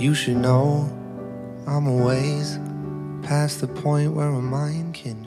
You should know I'm a ways past the point where a mind can.